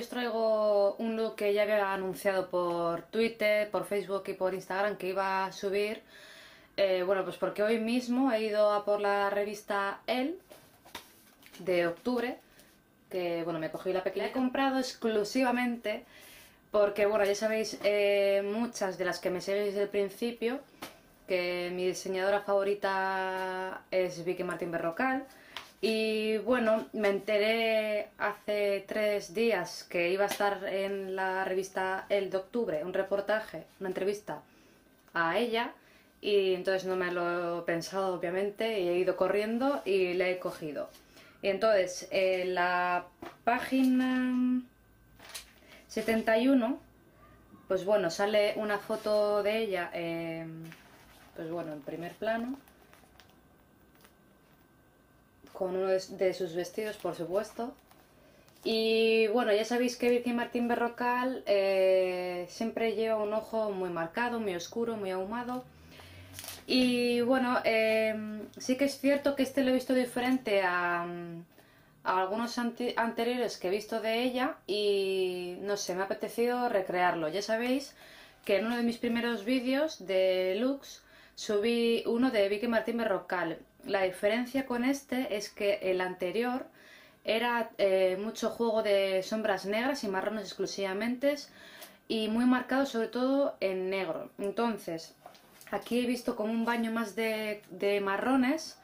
os traigo un look que ya había anunciado por Twitter, por Facebook y por Instagram que iba a subir. Eh, bueno, pues porque hoy mismo he ido a por la revista El de octubre, que bueno, me cogí la pequeña. He comprado exclusivamente porque, bueno, ya sabéis, eh, muchas de las que me seguís desde el principio, que mi diseñadora favorita es Vicky Martín Berrocal. Y bueno, me enteré hace tres días que iba a estar en la revista El de Octubre un reportaje, una entrevista a ella. Y entonces no me lo he pensado, obviamente, y he ido corriendo y le he cogido. Y entonces, en la página 71, pues bueno, sale una foto de ella, pues bueno, en primer plano, con uno de, sus vestidos, por supuesto. Y bueno, ya sabéis que Vicky Martín Berrocal eh, siempre lleva un ojo muy marcado, muy oscuro, muy ahumado. Y bueno, em, sí que es cierto que este lo he visto diferente a, algunos anteriores que he visto de ella y no sé, me ha apetecido recrearlo. Ya sabéis que en uno de mis primeros vídeos de looks subí uno de Vicky Martín Berrocal. La diferencia con este es que el anterior era eh, mucho juego de sombras negras y marrones exclusivamente y muy marcado sobre todo en negro. Entonces, aquí he visto como un baño más de marrones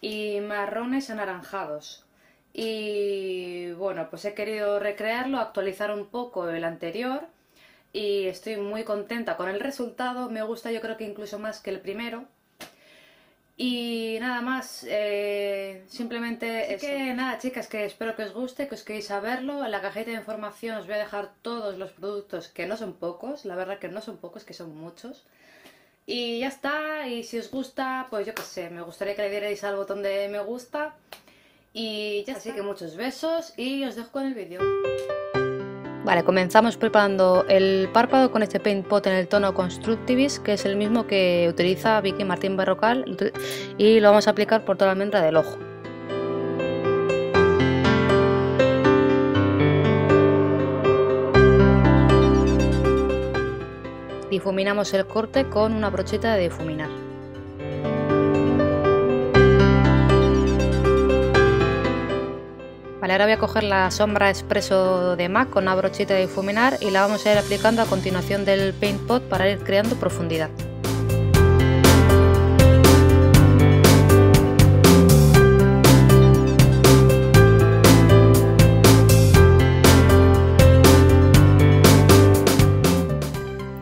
y marrones anaranjados. Y bueno, pues he querido recrearlo, actualizar un poco el anterior y estoy muy contenta con el resultado. Me gusta yo creo que incluso más que el primero. Y nada más, eh, simplemente es que nada chicas, que espero que os guste, que os queréis saberlo. En la cajita de información os voy a dejar todos los productos, que no son pocos, la verdad que no son pocos, que son muchos. Y ya está, y si os gusta, pues yo qué sé, me gustaría que le dierais al botón de me gusta y ya, así que muchos besos y os dejo con el vídeo. Vale, comenzamos preparando el párpado con este Paint Pot en el tono Constructivist, que es el mismo que utiliza Vicky Martín Barrocal y lo vamos a aplicar por toda la almendra del ojo. Difuminamos el corte con una brocheta de difuminar. Vale, ahora voy a coger la sombra expreso de MAC con una brochita de difuminar y la vamos a ir aplicando a continuación del Paint Pot para ir creando profundidad.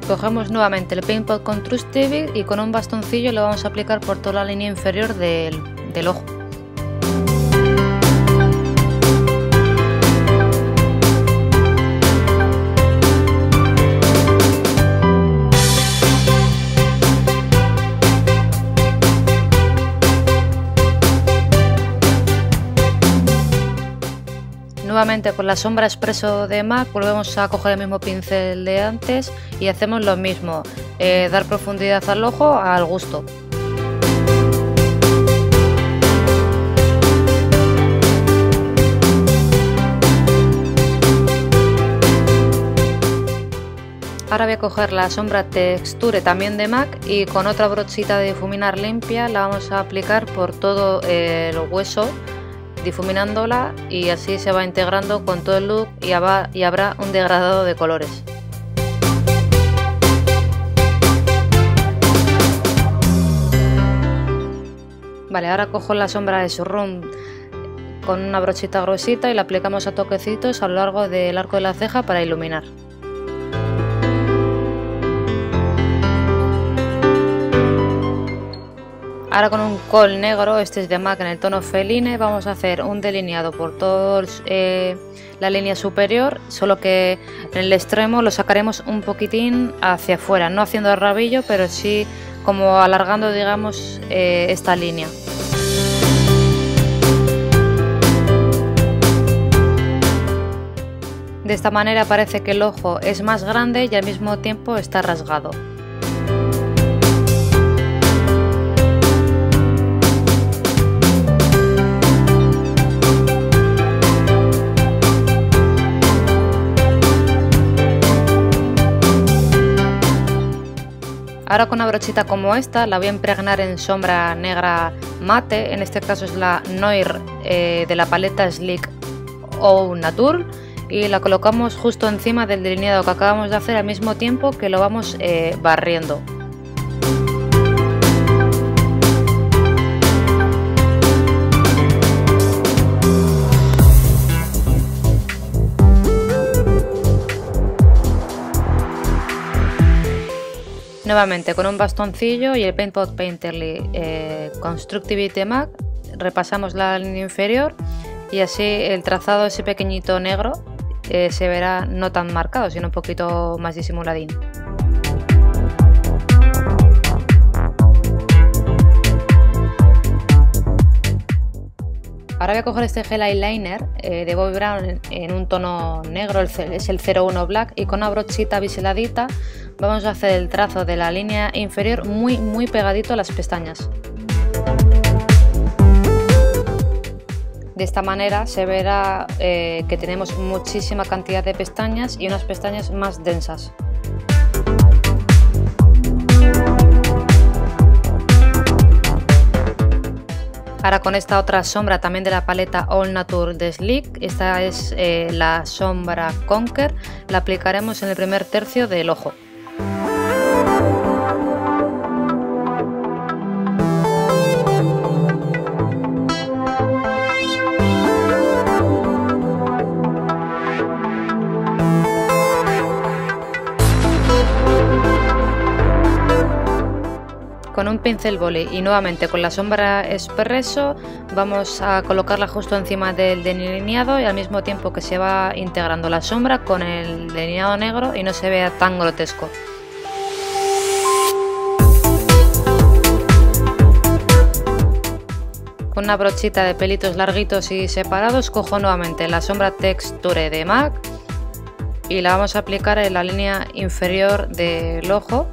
Cogemos nuevamente el Paint Pot con Trust y con un bastoncillo lo vamos a aplicar por toda la línea inferior del ojo. Nuevamente con la sombra expreso de MAC volvemos a coger el mismo pincel de antes y hacemos lo mismo, eh, dar profundidad al ojo al gusto. Ahora voy a coger la sombra Texture también de MAC y con otra brochita de difuminar limpia la vamos a aplicar por todo el hueso difuminándola y así se va integrando con todo el look y, habrá un degradado de colores. Vale, ahora cojo la sombra de Surround con una brochita gruesita y la aplicamos a toquecitos a lo largo del arco de la ceja para iluminar. Ahora con un col negro, este es de MAC en el tono feline, vamos a hacer un delineado por toda eh, la línea superior, solo que en el extremo lo sacaremos un poquitín hacia afuera, no haciendo rabillo, pero sí como alargando digamos eh, esta línea. De esta manera parece que el ojo es más grande y al mismo tiempo está rasgado. Ahora con una brochita como esta la voy a impregnar en sombra negra mate, en este caso es la Noir eh, de la paleta Sleek o Nature y la colocamos justo encima del delineado que acabamos de hacer al mismo tiempo que lo vamos eh, barriendo. Nuevamente con un bastoncillo y el Paint Pot Painterly eh, Constructivity Mag repasamos la línea inferior y así el trazado ese pequeñito negro eh, se verá no tan marcado sino un poquito más disimuladín. Ahora voy a coger este gel eyeliner eh, de Bobbi Brown en, un tono negro, es el 01 Black, y con una brochita biseladita vamos a hacer el trazo de la línea inferior muy muy pegadito a las pestañas. De esta manera se verá eh, que tenemos muchísima cantidad de pestañas y unas pestañas más densas. Ahora con esta otra sombra también de la paleta All Nature de Sleek, esta es eh, la sombra Conquer, la aplicaremos en el primer tercio del ojo. Pincel boli y nuevamente con la sombra espresso vamos a colocarla justo encima del delineado y al mismo tiempo que se va integrando la sombra con el delineado negro y no se vea tan grotesco. Con una brochita de pelitos larguitos y separados cojo nuevamente la sombra Texture de MAC y la vamos a aplicar en la línea inferior del ojo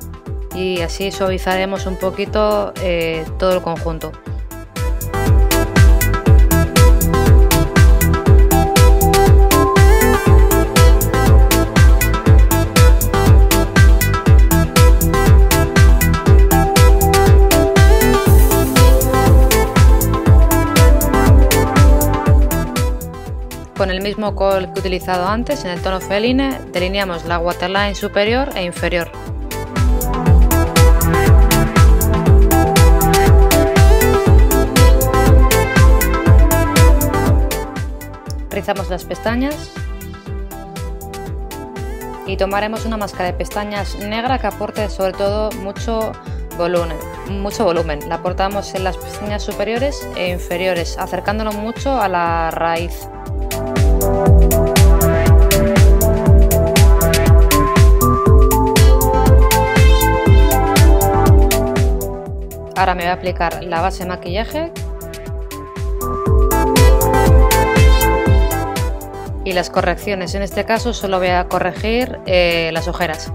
y así suavizaremos un poquito eh, todo el conjunto. Con el mismo col que he utilizado antes en el tono feline delineamos la waterline superior e inferior. Rizamos las pestañas y tomaremos una máscara de pestañas negra que aporte sobre todo mucho volumen, mucho volumen. La aportamos en las pestañas superiores e inferiores, acercándolo mucho a la raíz. Ahora me voy a aplicar la base de maquillaje y las correcciones. En este caso solo voy a corregir eh, las ojeras.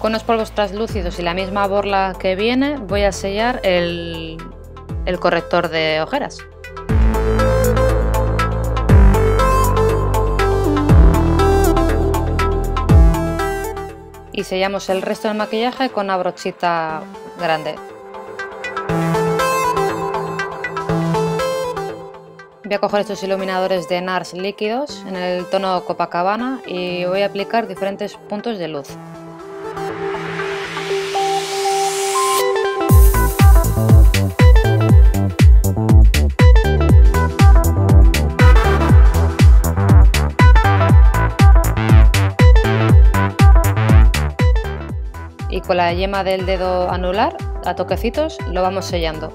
Con los polvos translúcidos y la misma borla que viene voy a sellar el corrector de ojeras. Y sellamos el resto del maquillaje con una brochita grande. Voy a coger estos iluminadores de NARS líquidos en el tono Copacabana y voy a aplicar diferentes puntos de luz. Con la yema del dedo anular, a toquecitos, lo vamos sellando.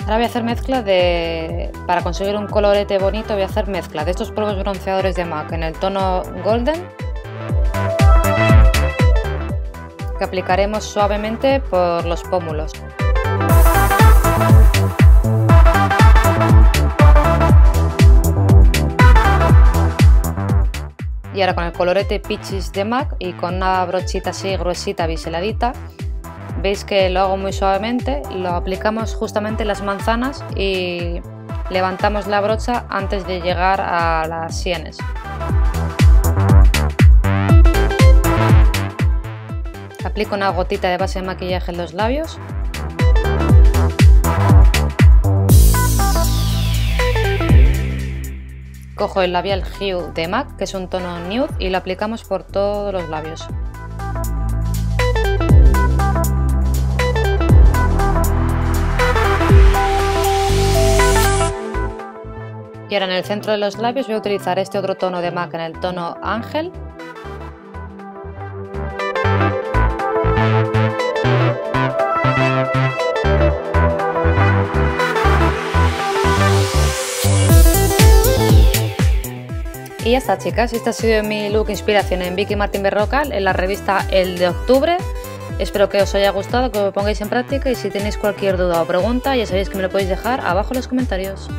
Ahora voy a hacer mezcla de... Para conseguir un colorete bonito voy a hacer mezcla de estos polvos bronceadores de MAC en el tono Golden que aplicaremos suavemente por los pómulos. Y ahora con el colorete Peaches de MAC y con una brochita así gruesita biseladita Veis que lo hago muy suavemente, lo aplicamos justamente en las manzanas y levantamos la brocha antes de llegar a las sienes. Aplico una gotita de base de maquillaje en los labios. Cojo el labial Hue de MAC, que es un tono nude, y lo aplicamos por todos los labios. Y ahora en el centro de los labios voy a utilizar este otro tono de MAC en el tono Ángel. Y ya está chicas, este ha sido mi look inspiración en Vicky Martín Berrocal en la revista El de Octubre. Espero que os haya gustado, que lo pongáis en práctica y si tenéis cualquier duda o pregunta ya sabéis que me lo podéis dejar abajo en los comentarios.